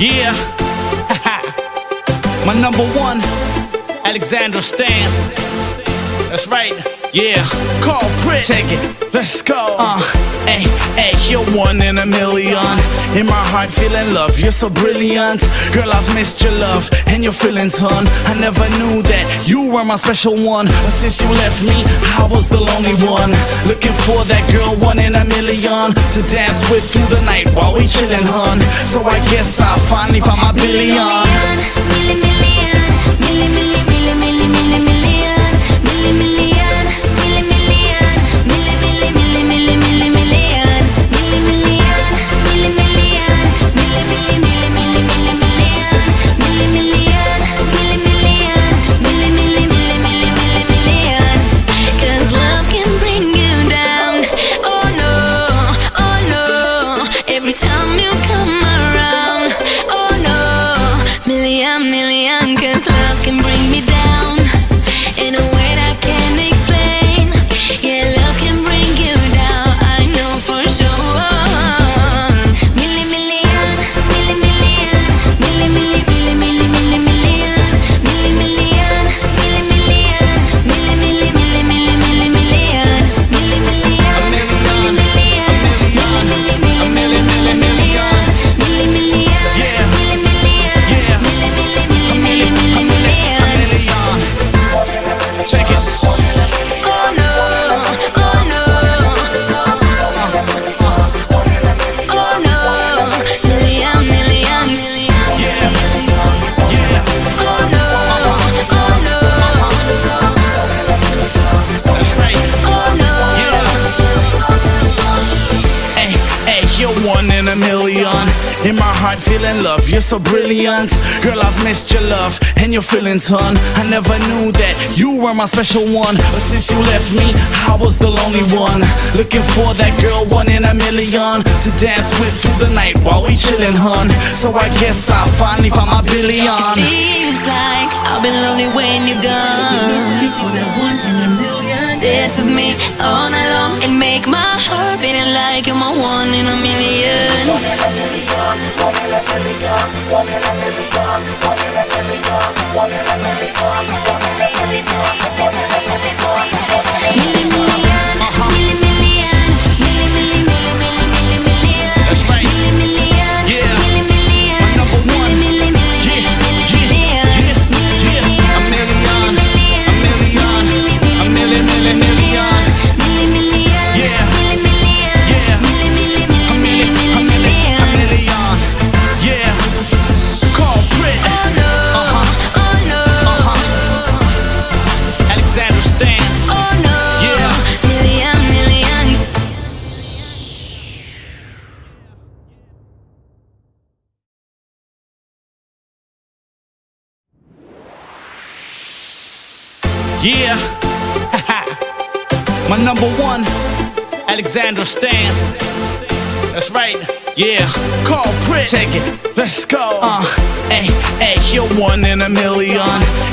Yeah. My number one, Alexandra Stan. That's right. Yeah, call Crit. Take it, let's go. Uh, hey, hey, you're one in a million. In my heart, feeling love, you're so brilliant. Girl, I've missed your love and your feelings, hun. I never knew that you were my special one. But since you left me, I was the lonely one. Looking for that girl, one in a million. To dance with through the night while we chillin', hun. So I guess I finally found my billion. Million, million, million, million, million, million, million. In feeling love, you're so brilliant. Girl, I've missed your love and your feelings, hun. I never knew that you were my special one. But since you left me, I was the lonely one. Looking for that girl, one in a million. To dance with through the night while we chillin', hun. So I guess I finally found my billion. It Feels like I've been lonely when you're gone. Dance with me all night long and make my heart beating like you're my one in a million. Million, Yeah. My number one, Alexandra Stan. That's right. Yeah. Call Prit. Take it. Let's go. Uh, hey, hey, you're one in a million.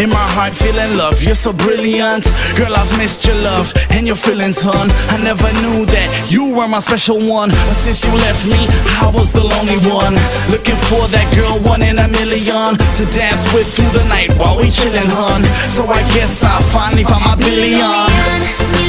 In my heart, feeling love. You're so brilliant. Girl, I've missed your love and your feelings, hun. I never knew that you were my special one. But since you left me, I was the lonely one. Looking for that girl, one in a million. To dance with through the night while we chillin', hun. So I guess I finally found my billion. Cause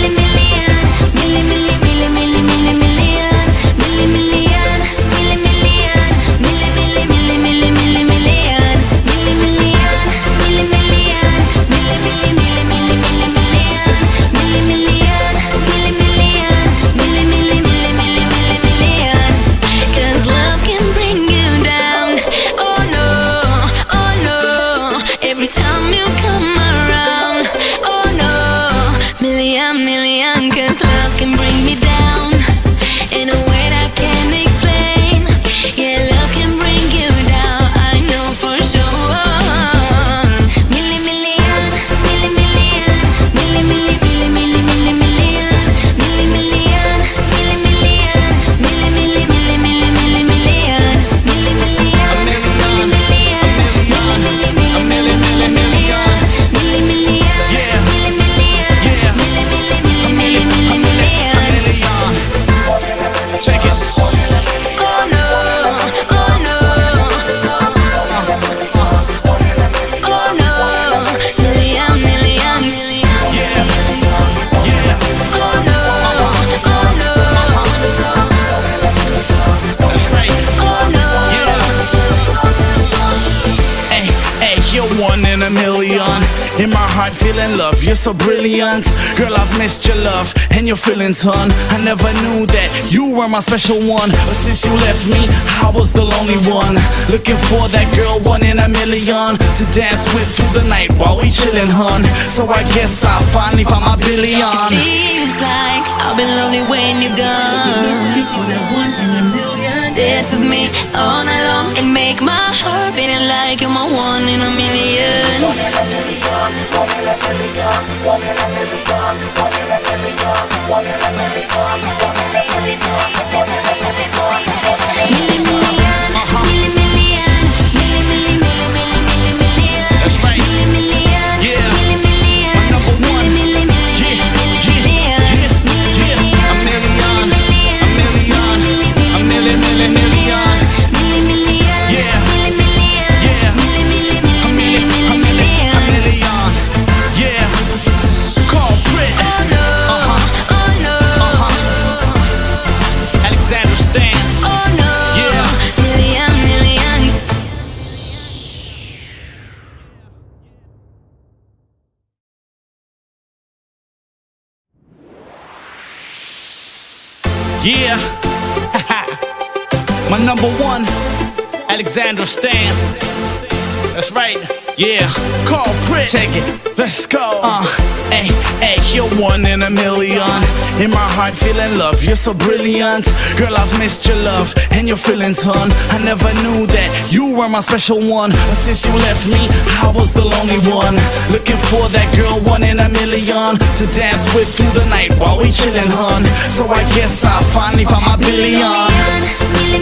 heart feeling love, you're so brilliant. Girl, I've missed your love and your feelings, hun. I never knew that you were my special one. But since you left me, I was the lonely one. Looking for that girl, one in a million. To dance with through the night while we chillin', hun. So I guess I finally found my billion. It Feels like I'll be lonely when you're Looking gone. for Dance with me all night long and make my heart beating like you're my one in a million. Milli, Yeah. My number one, Alexandra Stan. That's right. Yeah. Call Brit. Take it. Let's go. Uh, hey, hey, you're one in a million. In my heart, feeling love. You're so brilliant. Girl, I've missed your love and your feelings, hun. I never knew that you were my special one. But since you left me, I was the lonely one. Looking for that girl, one in a million. To dance with through the night while we chillin', hun. So I guess I finally found my billion.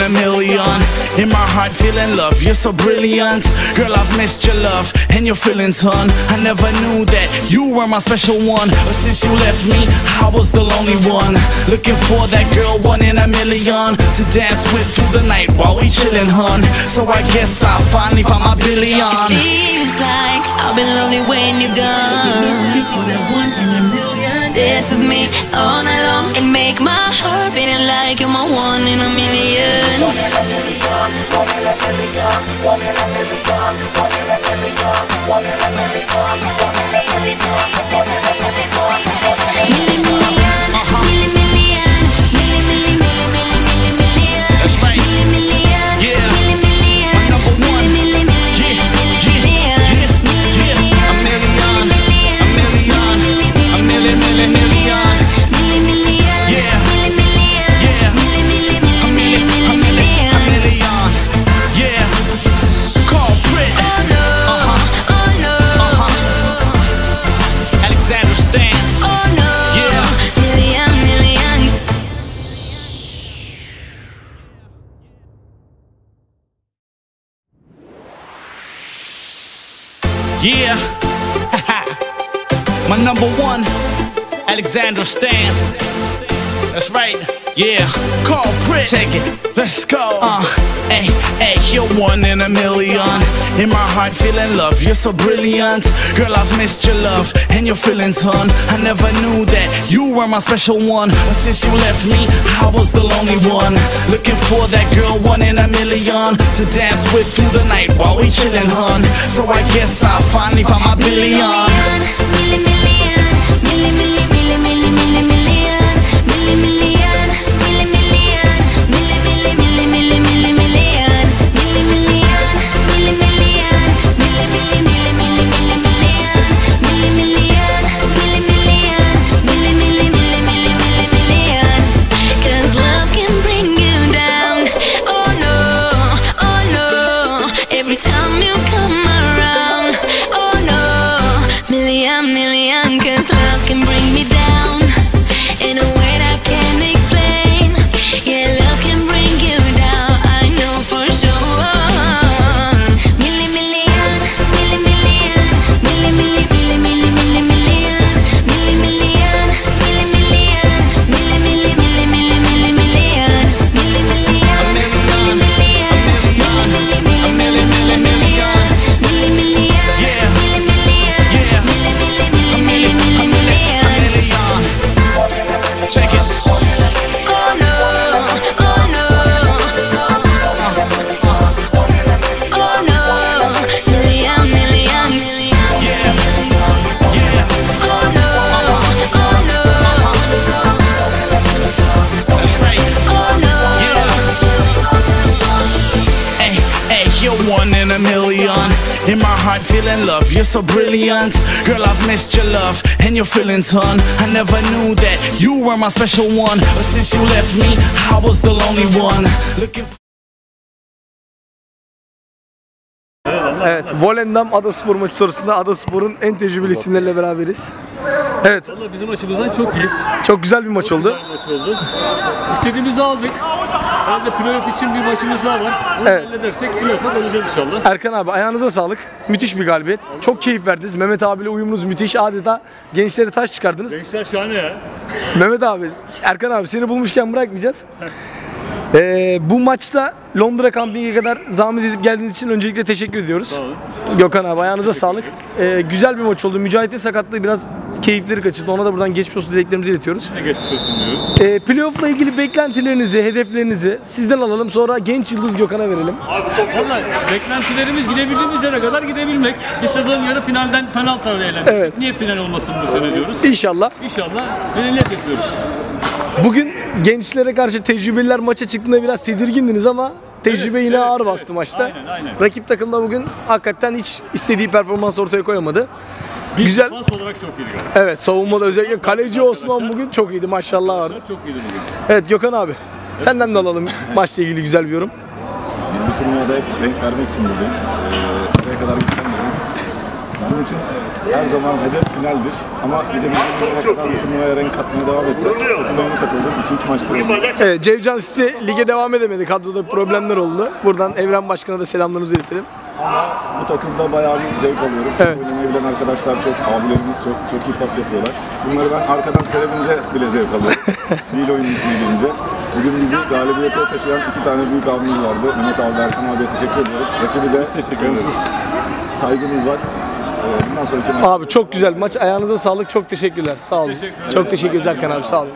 In a million. In my heart, feeling love. You're so brilliant. Girl, I've missed your love and your feelings, hun. I never knew that you were my special one. But since you left me, I was the lonely one. Looking for that girl, one in a million. To dance with through the night while we chillin', hun. So I guess I finally found my billion. Feels like I'll be lonely when you're gone. for Dance with me all night long and make my heart beating like you're my one in a million. Milli, million, Yeah. My number one, Alexandra Stan. That's right. Yeah, call Prit. Take it. Let's go. Uh, hey, hey, you're one in a million. In my heart, feeling love. You're so brilliant. Girl, I've missed your love and your feelings, hun. I never knew that you were my special one. But since you left me, I was the lonely one. Looking for that girl, one in a million. To dance with through the night while we chillin', hun. So I guess I finally found my billion. Million, million, million, million, million, million, million, million, million, million, million, In my heart, feeling love. You're so brilliant. Girl, I've missed your love and your feelings, hun. I never knew that you were my special one. But since you left me, I was the lonely one. Looking Evet, Volendam Adaspor maçı sonrasında Adaspor'un en tecrübeli isimleriyle beraberiz. Evet, Valla bizim açımızdan çok iyi. çok güzel bir maç oldu. Güzel maç oldu. İstediğimizi aldık. Herhalde playoff için bir maçımız daha var. Onu Evet. halledersek playoff'a kalacağız inşallah. Erkan abi ayağınıza sağlık. Müthiş bir galibiyet. Çok keyif verdiniz. Mehmet abiyle uyumunuz müthiş. Adeta gençleri taş çıkardınız. Gençler şahane ya. Mehmet abi, Erkan abi seni bulmuşken bırakmayacağız. Ee, bu maçta Londra kampinge kadar zahmet edip geldiğiniz için öncelikle teşekkür ediyoruz. Sağ olun. Gökhan abi ayağınıza sağlık. Ee, güzel bir maç oldu. Mücahit'in sakatlığı biraz keyifleri kaçırdı. Ona da buradan geçmiş olsun dileklerimizi iletiyoruz. Size geçmiş olsun diyoruz. Ee, playoff'la ilgili beklentilerinizi, hedeflerinizi sizden alalım. Sonra genç yıldız Gökhan'a verelim. Valla beklentilerimiz gidebildiğimiz yere kadar gidebilmek. Bir sezon yarı finalden penaltılarla eğlenmiştik. Evet. Niye final olmasın bu sene diyoruz. İnşallah. İnşallah finali hedefliyoruz. Bugün gençlere karşı tecrübeliler maça çıktığında biraz tedirgindiniz ama tecrübe Evet, yine evet, ağır evet. bastı maçta. Aynen, aynen. Rakip takım da bugün hakikaten hiç istediği performans ortaya koyamadı. Biz Güzel. olarak çok abi. Evet savunmada özellikle kaleci Osman bugün çok iyiydi maşallah vardı. Çok iyiydi bugün. Evet Gökhan abi senden de alalım maçla ilgili güzel bir yorum. Biz bu turnuvada hep renk vermek için buradayız. Ee, nereye kadar gideceğim Bizim için her zaman hedef finaldir. Ama gidebildiğimiz yere kadar bu turnuvaya renk katmaya devam edeceğiz. Memnun katıldım. 2-3 maçta. Evet Cevcan City lige devam edemedi. Kadroda problemler oldu. Buradan Evren Başkan'a da selamlarımızı iletelim. Bu takımda bayağı bir zevk alıyorum. Evet. Oynamayı bilen arkadaşlar çok, abilerimiz çok çok iyi pas yapıyorlar. Bunları ben arkadan seyredince bile zevk alıyorum. Değil oyunun içine girince. Bugün bizi galibiyete taşıyan iki tane büyük abimiz vardı. Mehmet abi, Erkan abiye teşekkür ediyorum. Rakibi de sonsuz saygımız var. Ee, Bundan sonraki maç Abi çok güzel bir maç. Ayağınıza sağlık. Çok teşekkürler. Sağ olun. Teşekkür. Çok teşekkür ederiz Erkan abi. Sağ olun.